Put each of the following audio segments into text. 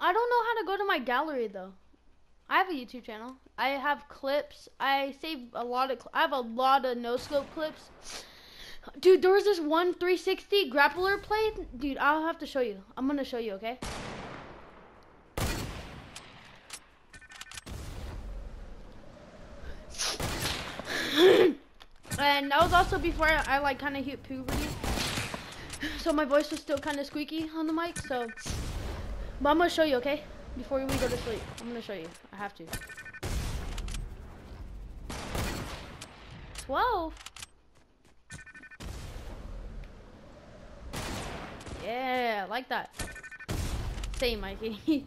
I don't know how to go to my gallery though. I have a YouTube channel. I have clips. I save a lot of. I have a lot of no scope clips. Dude, there was this one 360 grappler play. Dude, I'll have to show you. I'm gonna show you, okay? and that was also before I, I like kind of hit puberty. So my voice was still kind of squeaky on the mic. So, but I'm gonna show you, okay? Before we go to sleep, I'm gonna show you. I have to. 12. Yeah, like that. Same, Mikey.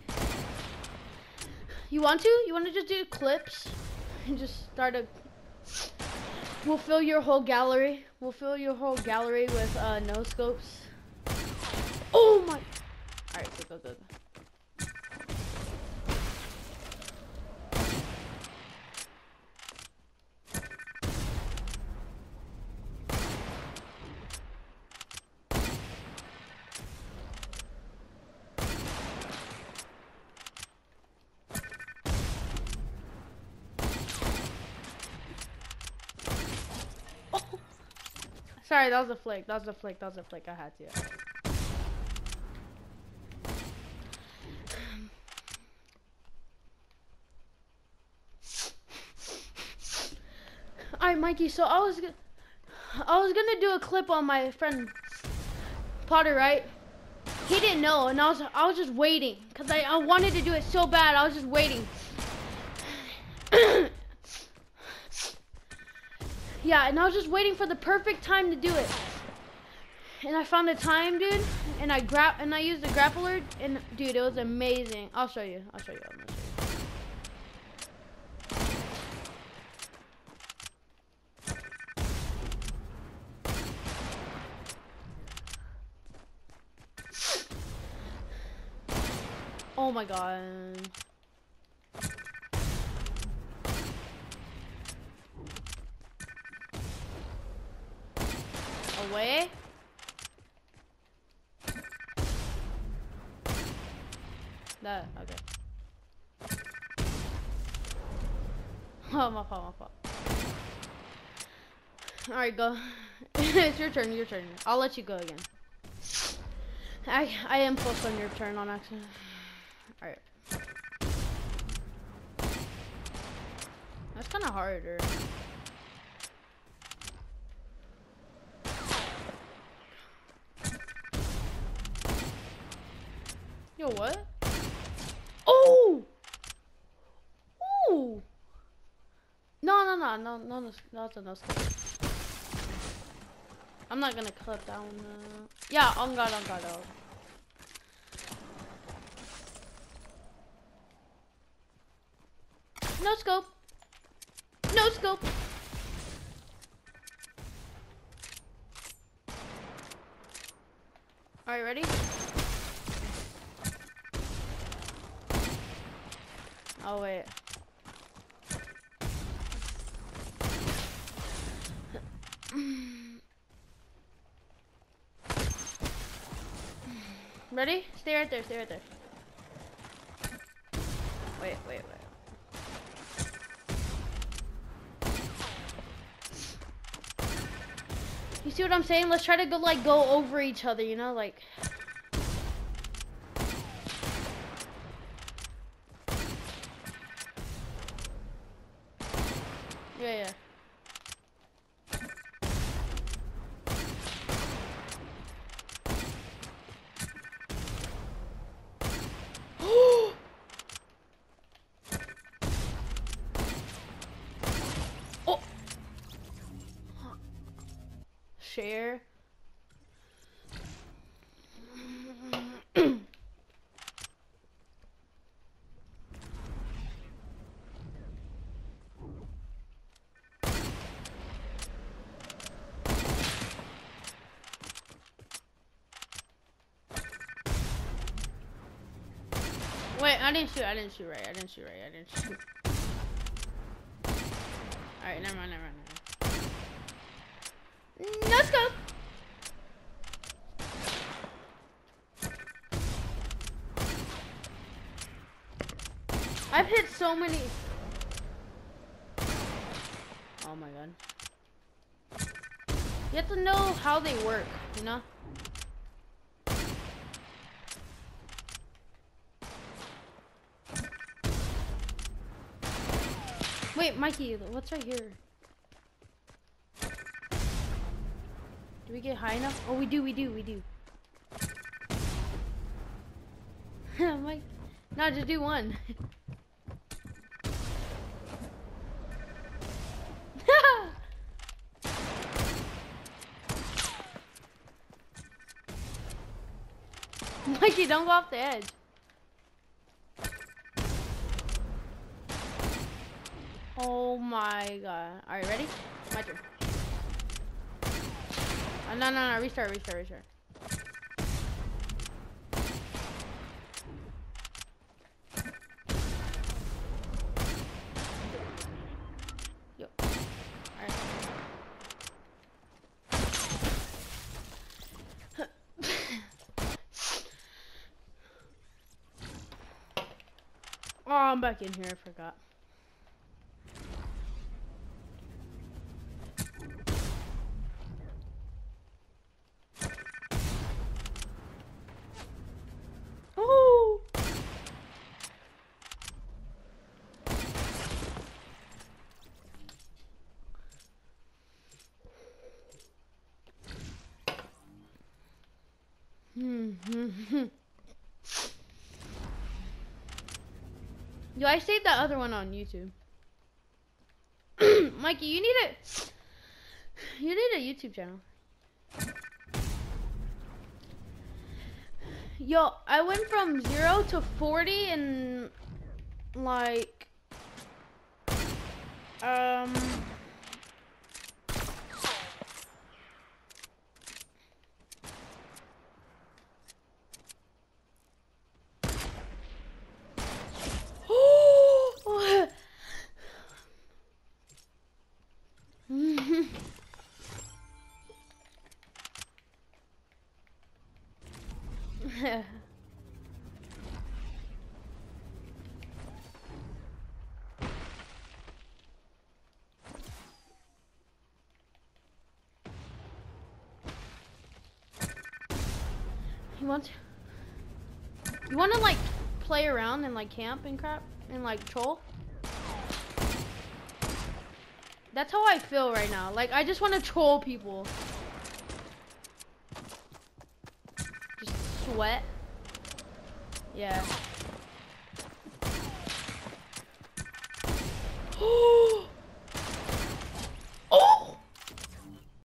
you want to? You want to just do clips and just start a. We'll fill your whole gallery. We'll fill your whole gallery with uh, no scopes. Oh my! All right, go go go. Sorry, that was a flick. That was a flick. That was a flick. I had to. Alright, Mikey. So I was, I was gonna do a clip on my friend Potter, right? He didn't know, and I was, I was just waiting, cause I, I wanted to do it so bad. I was just waiting. Yeah, and I was just waiting for the perfect time to do it. And I found a time, dude, and I grab and I used the grappler, and dude, it was amazing. I'll show you. I'll show you. Gonna show you. Oh my god. Away. That, okay. Oh, my fault, my fault. Alright, go. it's your turn, your turn. I'll let you go again. I I am close on your turn on accident. Alright. That's kind of harder. Yo, what? Oh! Ooh! No, no, no, no, no, no, that's no. I'm not gonna clip that one. Uh... Yeah, on guard, on guard. Oh. No scope. No scope. All right, ready? Oh wait. Ready? Stay right there, stay right there. Wait, wait, wait. You see what I'm saying? Let's try to go like go over each other, you know, like Yeah, yeah. oh. Share. Wait, I didn't shoot. I didn't shoot right. I didn't shoot right. I didn't shoot. Alright, never mind, never mind, never mind. Let's go. I've hit so many. Oh my god. You have to know how they work, you know? Wait, Mikey, what's right here? Do we get high enough? Oh, we do, we do, we do. I'm no, just do one. Mikey, don't go off the edge. Oh my god. Alright, ready? My turn. Uh, no, no, no. Restart, restart, restart. Yo. Oh, I'm back in here. I forgot. Oh! Hmm. Yo, I saved that other one on YouTube. Mikey, you need a you need a YouTube channel. Yo, I went from zero to forty in like um You want to? You want to like play around and like camp and crap and like troll? That's how I feel right now. Like I just want to troll people. Just sweat. Yeah.